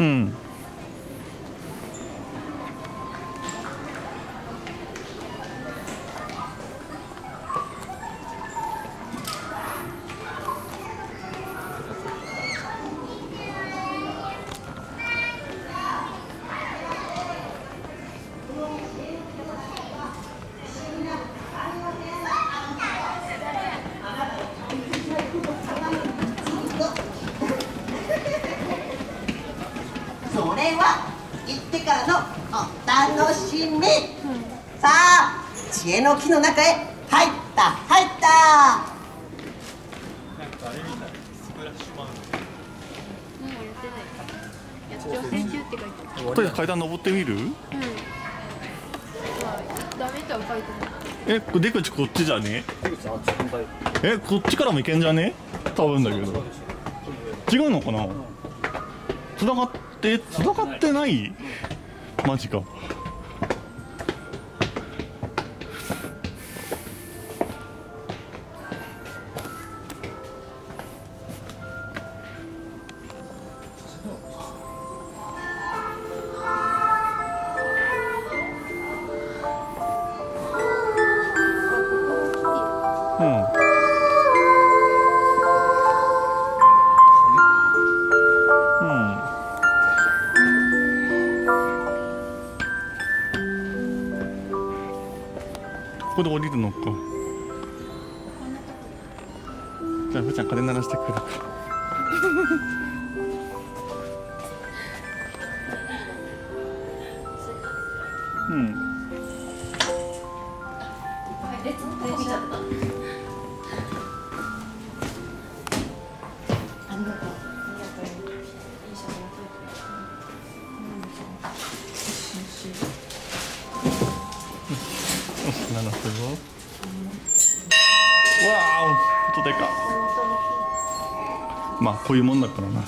うそれは行ってからのお楽しみ、さあ知恵の木の中へ入った入った。なんかあれみた？いスプラッシュマウン。もうやってないや挑戦中って書いてあるとりあえず階段登ってみる？うん。まあダメとは書いてない。えこれ出口こっちじゃね？えこっちからも行けんじゃね？多分だけど。違うのかな？繋がって繋がってない？マジか。ここで降りるのか。じゃあふーちゃん鐘鳴らしてくる。かうんなるほど。わあちょっとでか。まあこういうもんだからな。